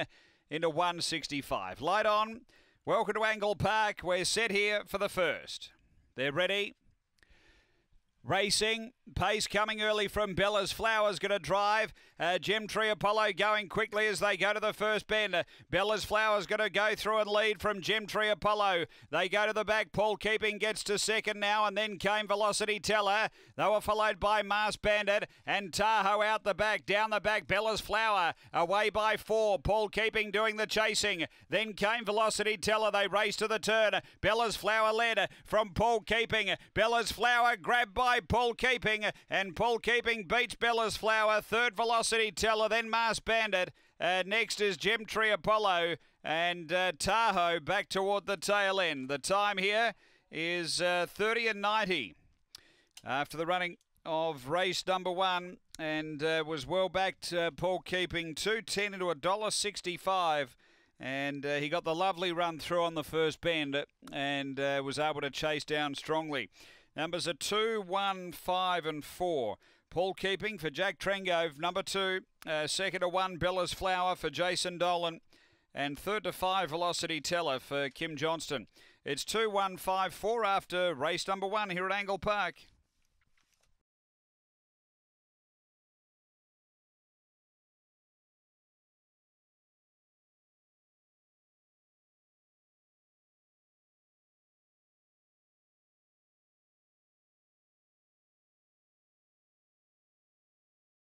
into 165. Light on. Welcome to Angle Park. We're set here for the first. They're ready. Racing, pace coming early from Bella's Flowers, going to drive. Uh, Gem Tree Apollo going quickly as they go to the first bend. Bella's Flowers going to go through and lead from Gem Tree Apollo. They go to the back. Paul Keeping gets to second now, and then came Velocity Teller. They were followed by Mars Bandit and Tahoe out the back. Down the back, Bella's Flower away by four. Paul Keeping doing the chasing. Then came Velocity Teller. They raced to the turn. Bella's Flower led from Paul Keeping. Bella's Flower grabbed by Paul Keeping, and Paul Keeping beats Bella's Flower. Third Velocity Teller, then Mars Bandit. Uh, next is Gem Tree Apollo and uh, Tahoe back toward the tail end. The time here is uh, 30 and 90 after the running of race number one and uh, was well backed. Uh, Paul Keeping 210 into a dollar 65 and uh, he got the lovely run through on the first bend and uh, was able to chase down strongly. Numbers are 2, 1, 5 and 4. Paul Keeping for Jack Trengove, number 2. Uh, second to 1, Bella's Flower for Jason Dolan. And third to 5, Velocity Teller for Kim Johnston. It's 2, 1, 5, 4 after race number 1 here at Angle Park.